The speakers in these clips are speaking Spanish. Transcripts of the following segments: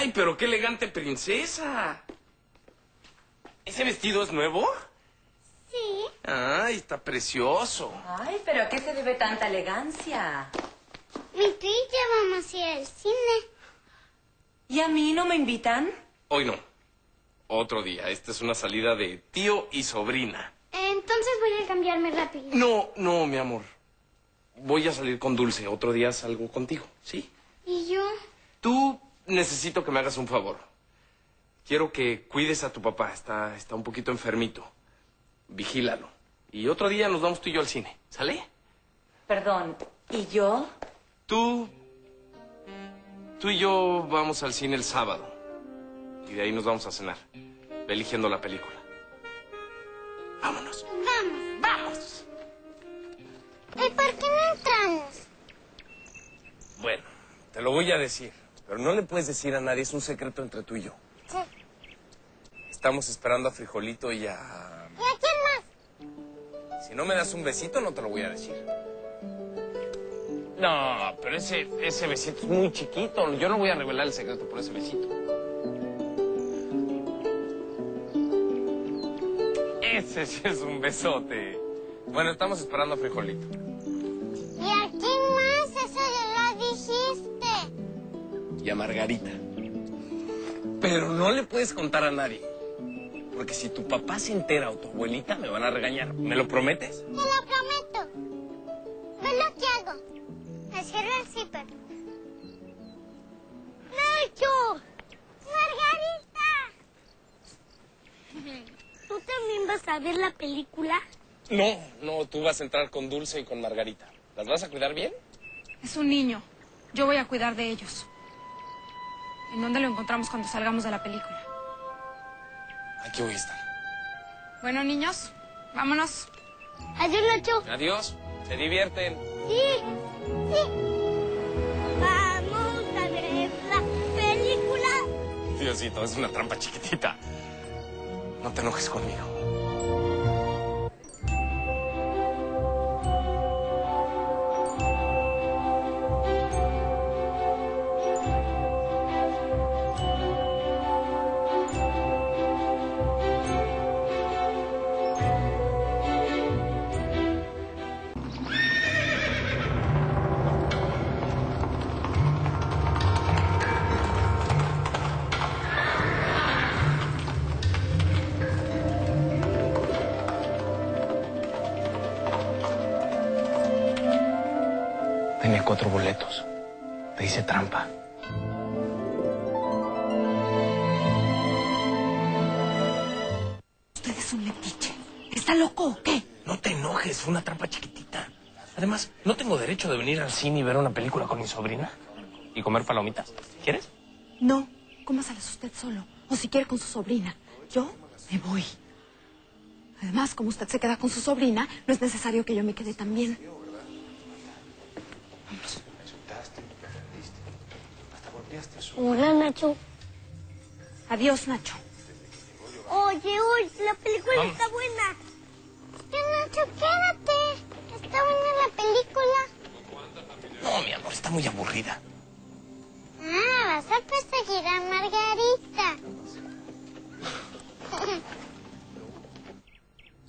Ay, pero qué elegante princesa. ¿Ese vestido es nuevo? Sí. Ay, está precioso. Ay, pero ¿a qué se debe tanta elegancia? Mi y yo vamos a ir al cine. ¿Y a mí no me invitan? Hoy no. Otro día. Esta es una salida de tío y sobrina. Entonces voy a cambiarme rápido. No, no, mi amor. Voy a salir con Dulce. Otro día salgo contigo, ¿sí? ¿Y yo? Tú necesito que me hagas un favor. Quiero que cuides a tu papá. Está, está un poquito enfermito. Vigílalo. Y otro día nos vamos tú y yo al cine. ¿Sale? Perdón, ¿y yo? Tú. Tú y yo vamos al cine el sábado. Y de ahí nos vamos a cenar. Ve eligiendo la película. Vámonos. Vamos. ¡Vamos! ¿Y por qué no entramos? Bueno, te lo voy a decir. Pero no le puedes decir a nadie. Es un secreto entre tú y yo. Sí. Estamos esperando a Frijolito y a. ¿Y a quién más? Si no me das un besito, no te lo voy a decir. No, pero ese, ese besito es muy chiquito. Yo no voy a revelar el secreto por ese besito. Ese sí es un besote. Bueno, estamos esperando a Frijolito. Y a Margarita. Pero no le puedes contar a nadie. Porque si tu papá se entera o tu abuelita, me van a regañar. ¿Me lo prometes? Te lo prometo. Ve lo que hago. Me cierro el zipper. ¡Nacho! ¡Margarita! ¿Tú también vas a ver la película? No, no, tú vas a entrar con Dulce y con Margarita. ¿Las vas a cuidar bien? Es un niño. Yo voy a cuidar de ellos. ¿En dónde lo encontramos cuando salgamos de la película? Aquí voy a estar. Bueno, niños, vámonos. Adiós, Nacho. Adiós. Se divierten. Sí, sí. Vamos a ver la película. Diosito, es una trampa chiquitita. No te enojes conmigo. Tenía cuatro boletos. Te hice trampa. Usted es un metiche. ¿Está loco o qué? No te enojes, fue una trampa chiquitita. Además, ¿no tengo derecho de venir al cine y ver una película con mi sobrina? ¿Y comer palomitas? ¿Quieres? No, cómasalas usted solo. O si quiere con su sobrina. Yo me voy. Además, como usted se queda con su sobrina, no es necesario que yo me quede también. Hola, Nacho. Adiós, Nacho. Oye, oye, la película Vamos. está buena. Nacho, quédate. Está buena la película. No, mi amor, está muy aburrida. Ah, vas a perseguir a Margarita.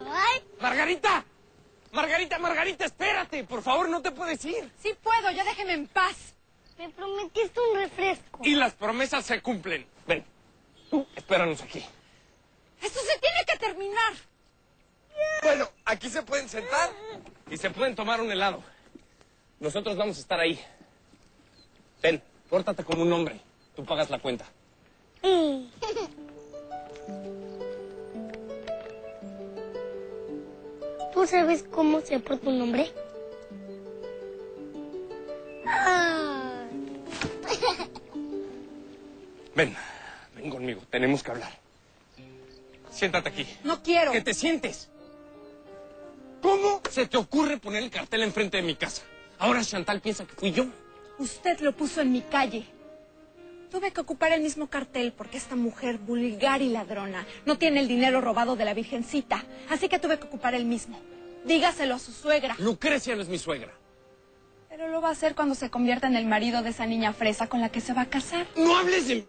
Ay, ¡Margarita! ¡Margarita, Margarita, espérate! Por favor, no te puedes ir. Sí puedo, ya déjeme en paz. Me prometiste un refresco. Y las promesas se cumplen. Ven, tú espéranos aquí. Esto se tiene que terminar. Bueno, aquí se pueden sentar y se pueden tomar un helado. Nosotros vamos a estar ahí. Ven, pórtate como un hombre. Tú pagas la cuenta. Mm. ¿Tú sabes cómo se porta un hombre? Ven, ven conmigo. Tenemos que hablar. Siéntate aquí. No quiero. ¿Qué te sientes? ¿Cómo se te ocurre poner el cartel enfrente de mi casa? Ahora Chantal piensa que fui yo. Usted lo puso en mi calle. Tuve que ocupar el mismo cartel porque esta mujer vulgar y ladrona no tiene el dinero robado de la Virgencita. Así que tuve que ocupar el mismo. Dígaselo a su suegra. Lucrecia no es mi suegra. Pero lo va a hacer cuando se convierta en el marido de esa niña fresa con la que se va a casar. No hables de...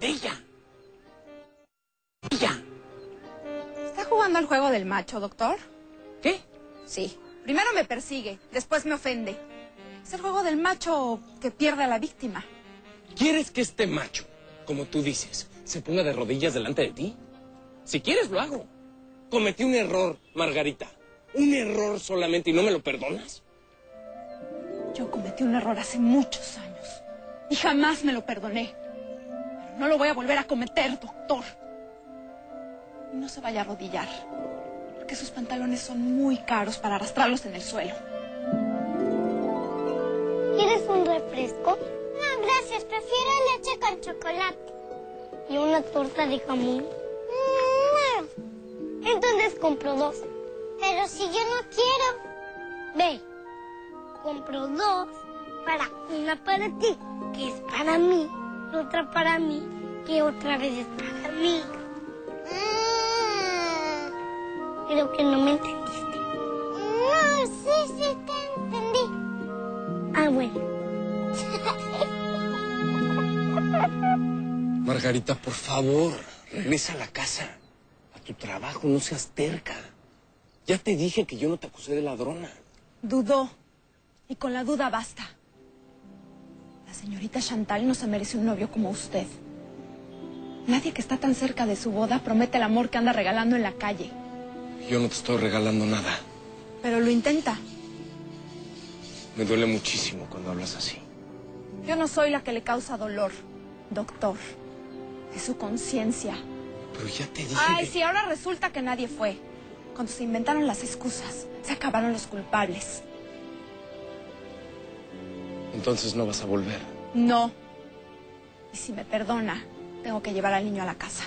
de ella. Ella. ¿Está jugando al juego del macho, doctor? ¿Qué? Sí. Primero me persigue, después me ofende. Es el juego del macho que pierde a la víctima. ¿Quieres que este macho, como tú dices, se ponga de rodillas delante de ti? Si quieres, lo hago. Cometí un error, Margarita. Un error solamente y no me lo perdonas. Yo cometí un error hace muchos años y jamás me lo perdoné. No lo voy a volver a cometer, doctor. Y no se vaya a arrodillar, porque sus pantalones son muy caros para arrastrarlos en el suelo. ¿Quieres un refresco? No, gracias. Prefiero leche con chocolate. ¿Y una torta de jamón? No. Entonces compro dos. Pero si yo no quiero. Ve. Compro dos para una para ti, que es para mí, otra para mí, que otra vez es para mí. Creo que no me entendiste. No, sí, sí te entendí. Ah, bueno. Margarita, por favor, regresa a la casa. A tu trabajo, no seas terca. Ya te dije que yo no te acusé de ladrona. Dudó. Y con la duda basta. La señorita Chantal no se merece un novio como usted. Nadie que está tan cerca de su boda promete el amor que anda regalando en la calle. Yo no te estoy regalando nada. Pero lo intenta. Me duele muchísimo cuando hablas así. Yo no soy la que le causa dolor, doctor. Es su conciencia. Pero ya te dije Ay, que- sí, ahora resulta que nadie fue. Cuando se inventaron las excusas, se acabaron los culpables. Entonces no vas a volver. No. Y si me perdona, tengo que llevar al niño a la casa.